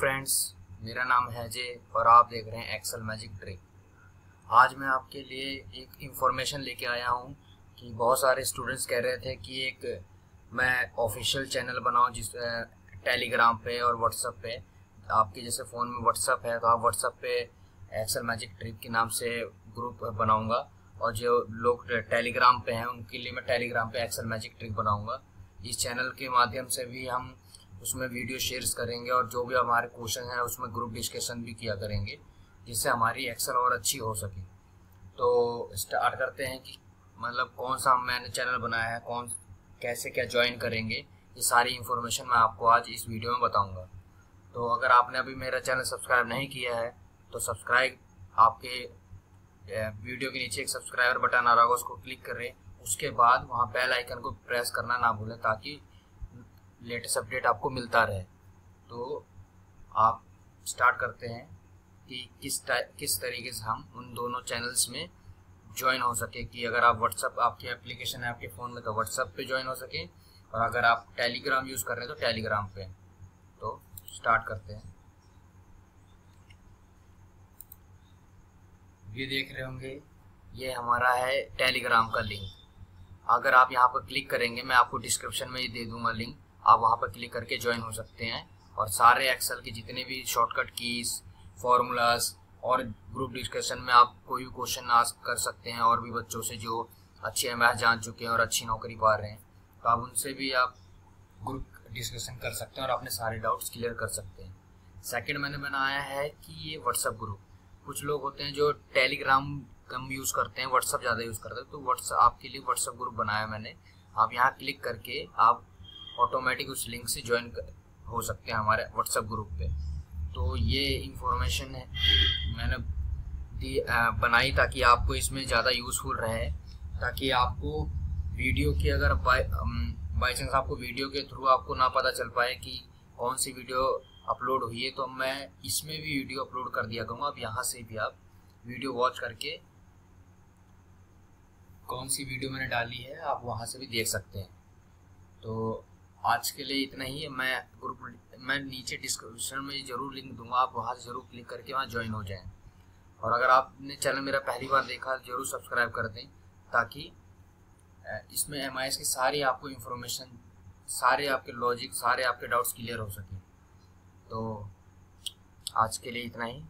Friends मेरा नाम है जय और आप देख रहे हैं एक्सेल मैजिक ट्रिक आज मैं आपके लिए एक इंफॉर्मेशन लेके आया हूँ कि बहुत सारे स्टूडेंट्स कह रहे थे कि एक मैं ऑफिशियल चैनल बनाऊँ जिस टेलीग्राम पे और व्हाट्सएप पे। आपके जैसे फ़ोन में व्हाट्सएप है तो आप व्हाट्सएप पे एक्सेल मैजिक ट्रिक के नाम से ग्रुप बनाऊँगा और जो लोग टेलीग्राम पे हैं, उनके लिए मैं टेलीग्राम पे एक्सेल मैजिक ट्रिक बनाऊँगा। इस चैनल के माध्यम से भी हम उसमें वीडियो शेयर्स करेंगे और जो भी हमारे क्वेश्चन हैं, उसमें ग्रुप डिस्कशन भी किया करेंगे, जिससे हमारी एक्सेल और अच्छी हो सके। तो स्टार्ट करते हैं कि मतलब कौन सा मैंने चैनल बनाया है, कौन, कैसे क्या ज्वाइन करेंगे, ये सारी इन्फॉर्मेशन मैं आपको आज इस वीडियो में बताऊँगा। तो अगर आपने अभी मेरा चैनल सब्सक्राइब नहीं किया है तो सब्सक्राइब आपके वीडियो के नीचे एक सब्सक्राइबर बटन आ रहा होगा, उसको क्लिक करें। उसके बाद वहाँ बेल आइकन को प्रेस करना ना भूलें, ताकि लेटेस्ट अपडेट आपको मिलता रहे। तो आप स्टार्ट करते हैं कि किस किस तरीके से हम उन दोनों चैनल्स में ज्वाइन हो सके कि अगर आप व्हाट्सअप आपकी एप्लीकेशन है आपके फ़ोन में तो व्हाट्सअप पे ज्वाइन हो सके और अगर आप टेलीग्राम यूज़ कर रहे हैं तो टेलीग्राम पे। तो स्टार्ट करते हैं। ये देख रहे होंगे, ये हमारा है टेलीग्राम का लिंक अगर आप यहाँ पर क्लिक करेंगे, मैं आपको डिस्क्रिप्शन में ही दे दूँगा लिंक आप वहाँ पर क्लिक करके ज्वाइन हो सकते हैं। और सारे एक्सेल के जितने भी शॉर्टकट कीज फॉर्मूलाज और ग्रुप डिस्कशन में आप कोई भी क्वेश्चन आस्क कर सकते हैं और भी बच्चों से जो अच्छी एम जान चुके हैं और अच्छी नौकरी पा रहे हैं। तो आप उनसे भी आप ग्रुप डिस्कशन कर सकते हैं और अपने सारे डाउट्स क्लियर कर सकते हैं। सेकंड मैंने बनाया है कि ये व्हाट्सअप ग्रुप कुछ लोग होते हैं जो टेलीग्राम कम यूज़ करते हैं व्हाट्सअप ज़्यादा यूज़ करते हैं। तो व्हाट्सअप आपके लिए व्हाट्सअप ग्रुप बनाया मैंने। आप यहाँ क्लिक करके आप ऑटोमेटिक उस लिंक से ज्वाइन हो सकते हैं हमारे व्हाट्सएप ग्रुप पे। तो ये इंफॉर्मेशन है। मैंने दी बनाई ताकि आपको इसमें ज़्यादा यूज़फुल रहे, ताकि आपको वीडियो की अगर बाई बाई चांस आपको वीडियो के थ्रू आपको ना पता चल पाए कि कौन सी वीडियो अपलोड हुई है तो मैं इसमें भी वीडियो अपलोड कर दिया करूँगा। अब यहाँ से भी आप वीडियो वॉच करके कौन सी वीडियो मैंने डाली है, आप वहाँ से भी देख सकते हैं। तो आज के लिए इतना ही। मैं ग्रुप मैं नीचे डिस्क्रिप्शन में ज़रूर लिंक दूँगा, आप वहाँ से ज़रूर क्लिक करके वहाँ ज्वाइन हो जाएँ। और अगर आपने चैनल मेरा पहली बार देखा, ज़रूर सब्सक्राइब कर दें, ताकि इसमें एमआईएस की सारी आपको इन्फॉर्मेशन सारे आपके लॉजिक सारे आपके डाउट्स क्लियर हो सकें। तो आज के लिए इतना ही।